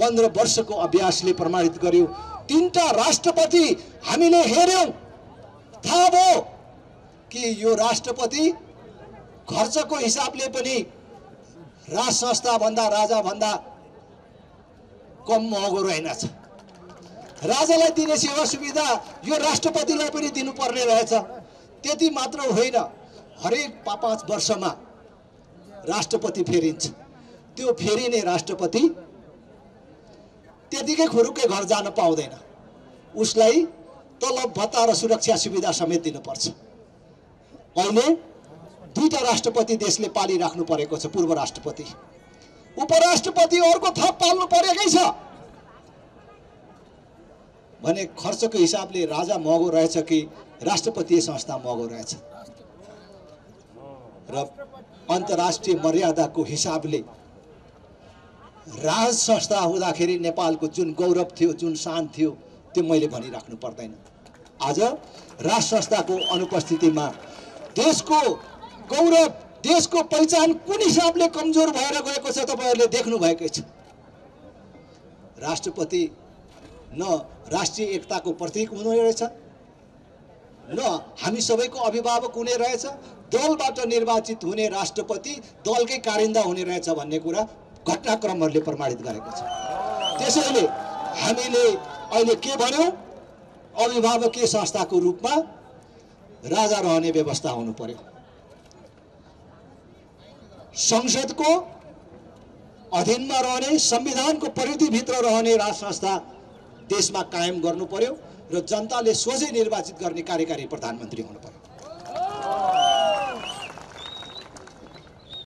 पन्ध्र वर्षको अभ्यासले प्रमाणित गर्यो। तिनवटा राष्ट्रपति हामीले हेऱ्यौँ। थाहा भयो कि यो राष्ट्रपति खर्चको हिसाबले पनि राज संस्थाभन्दा राजाभन्दा कम महँगो रहेनछ। राजालाई दिने सेवा सुविधा यो राष्ट्रपतिलाई पनि दिनुपर्ने रहेछ। त्यति मात्र होइन हरेक पाँच वर्षमा राष्ट्रपति फेरिन्छ। त्यो फेरिने राष्ट्रपति त्यतिकै खुरुकै घर जान पाउँदैन। उसलाई तलब भत्ता र सुरक्षा सुविधा समेत दिनुपर्छ। अहिले दुईटा राष्ट्रपति देशले पालिराख्नु परेको छ पूर्व राष्ट्रपति। उपराष्ट्रपति अर्को थप पाल्नु परेकै छ। भने खर्चको हिसाबले राजा महँगो रहेछ कि राष्ट्रपतीय संस्था महँगो रहेछ? र अन्तर्राष्ट्रिय मर्यादाको हिसाबले राज संस्था हुँदाखेरि नेपालको जुन गौरव थियो जुन शान थियो त्यो मैले भनिराख्नु पर्दैन। आज राज संस्थाको अनुपस्थितिमा देशको गौरव देशको पहिचान कुन हिसाबले कमजोर भएर गएको छ तपाईँहरूले देख्नु भएकै छ। राष्ट्रपति न राष्ट्रिय एकताको प्रतीक हुने रहेछ न हामी सबैको अभिभावक हुने रहेछ दलबाट निर्वाचित हुने राष्ट्रपति दलकै कारिन्दा हुने रहेछ भन्ने कुरा घटनाक्रमहरूले प्रमाणित गरेको छ। त्यसैले हामीले अहिले के भन्यौँ? अभिभावकीय संस्थाको रूपमा राजा रहने व्यवस्था हुनु पर्यो। संसदको अधीनमा रहने संविधानको परिधिभित्र रहने राज संस्था देशमा कायम गर्नु पर्यो र जनताले सोझै निर्वाचित गर्ने कार्यकारी प्रधानमन्त्री हुनु पर्यो।